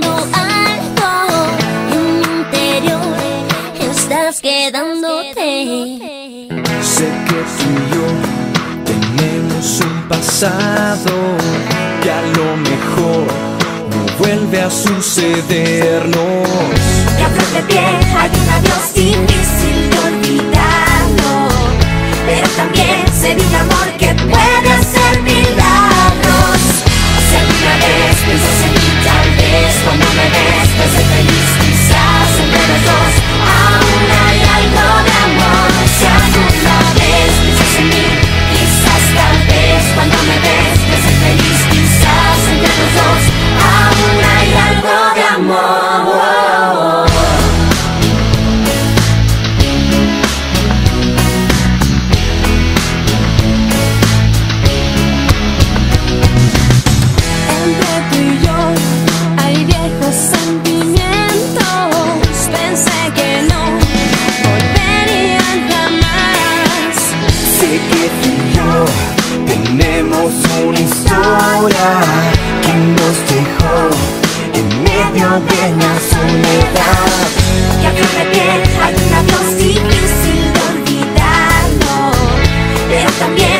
alto y en interior estás quedándote. Sé que tú y yo tenemos un pasado que a lo mejor no vuelve a sucedernos. Y a flor de pie hay un adiós difícil de pero también se un amor que puede hacer milagros. Si alguna vez piensas en cuando me ves, te hace feliz, quizás entre los dos Somos una historia que nos dejó en medio de la soledad. Y a flor hay un adiós difícil de olvidarlo, pero también.